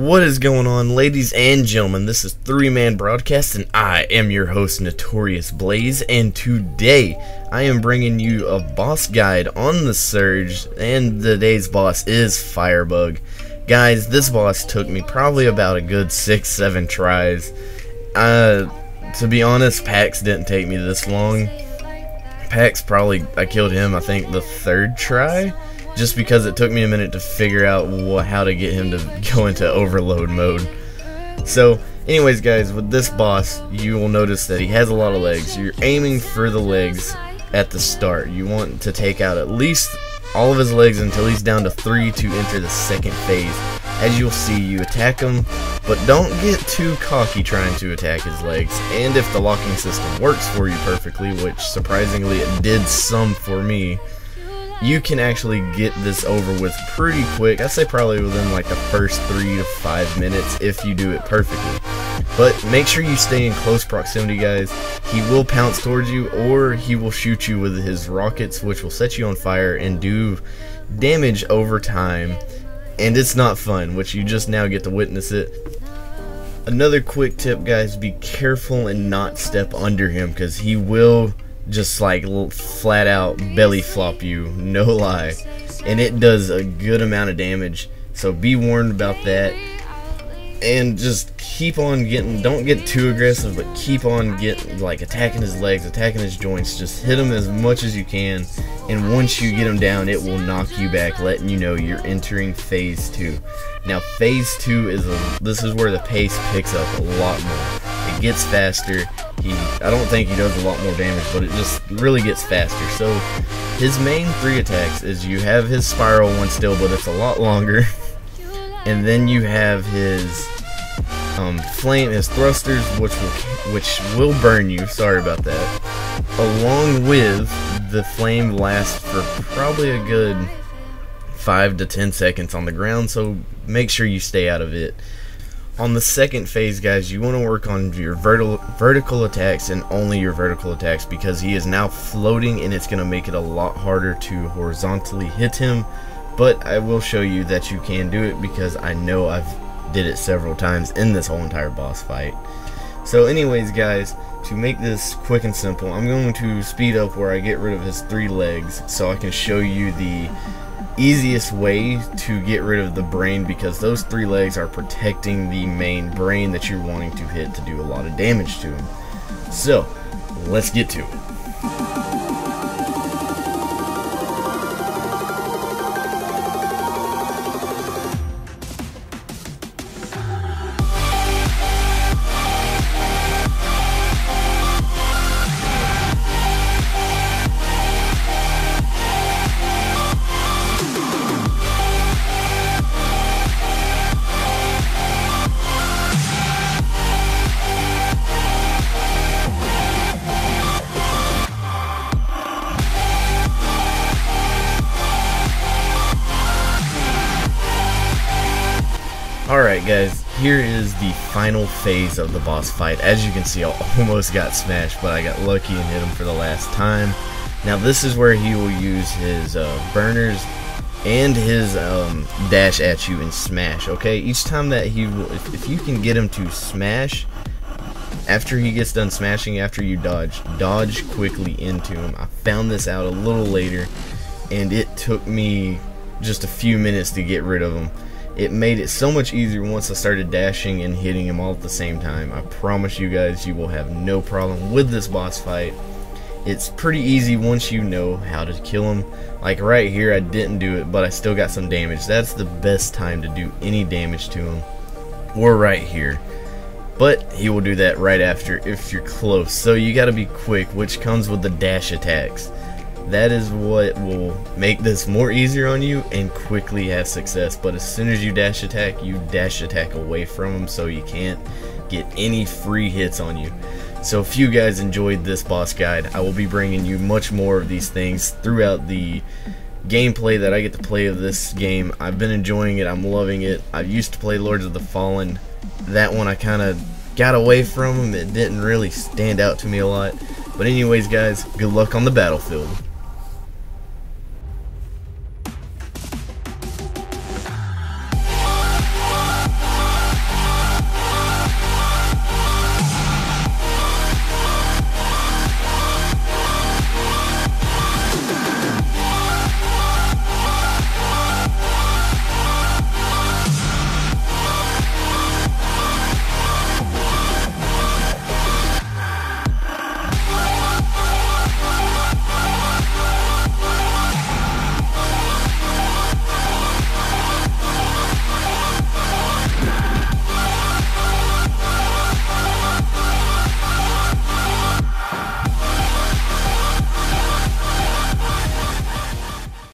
What is going on, ladies and gentlemen? This is Three Man Broadcast, and I am your host, Notorious Blaze. And today, I am bringing you a boss guide on the Surge, and today's boss is Firebug. Guys, this boss took me probably about a good six, seven tries. Uh, to be honest, Pax didn't take me this long. Pax probably, I killed him, I think, the third try just because it took me a minute to figure out how to get him to go into overload mode. So, anyways guys, with this boss, you will notice that he has a lot of legs. You're aiming for the legs at the start. You want to take out at least all of his legs until he's down to 3 to enter the second phase. As you'll see, you attack him, but don't get too cocky trying to attack his legs. And if the locking system works for you perfectly, which surprisingly it did some for me, you can actually get this over with pretty quick. I'd say probably within like the first three to five minutes if you do it perfectly. But make sure you stay in close proximity, guys. He will pounce towards you or he will shoot you with his rockets, which will set you on fire and do damage over time. And it's not fun, which you just now get to witness it. Another quick tip, guys, be careful and not step under him because he will just like flat out belly flop you, no lie. And it does a good amount of damage. So be warned about that. And just keep on getting, don't get too aggressive, but keep on getting, like attacking his legs, attacking his joints. Just hit him as much as you can. And once you get him down, it will knock you back, letting you know you're entering phase two. Now, phase two is a, this is where the pace picks up a lot more. It gets faster he I don't think he does a lot more damage, but it just really gets faster. So his main three attacks is you have his spiral one still, but it's a lot longer. and then you have his um, flame, his thrusters, which will which will burn you. Sorry about that. Along with the flame lasts for probably a good five to ten seconds on the ground, so make sure you stay out of it. On the second phase, guys, you want to work on your vertical vertical attacks and only your vertical attacks because he is now floating and it's going to make it a lot harder to horizontally hit him. But I will show you that you can do it because I know I've did it several times in this whole entire boss fight. So anyways, guys, to make this quick and simple, I'm going to speed up where I get rid of his three legs so I can show you the easiest way to get rid of the brain because those three legs are protecting the main brain that you're wanting to hit to do a lot of damage to him. So, let's get to it. Alright guys, here is the final phase of the boss fight. As you can see, I almost got smashed, but I got lucky and hit him for the last time. Now this is where he will use his uh, burners and his um, dash at you and smash, okay? Each time that he will, if, if you can get him to smash, after he gets done smashing, after you dodge, dodge quickly into him. I found this out a little later, and it took me just a few minutes to get rid of him. It made it so much easier once I started dashing and hitting him all at the same time. I promise you guys you will have no problem with this boss fight. It's pretty easy once you know how to kill him. Like right here I didn't do it but I still got some damage. That's the best time to do any damage to him. Or right here. But he will do that right after if you're close. So you gotta be quick which comes with the dash attacks that is what will make this more easier on you and quickly have success. But as soon as you dash attack you dash attack away from them so you can't get any free hits on you. So if you guys enjoyed this boss guide I will be bringing you much more of these things throughout the gameplay that I get to play of this game. I've been enjoying it. I'm loving it. I used to play Lords of the Fallen. That one I kind of got away from it didn't really stand out to me a lot. But anyways guys good luck on the battlefield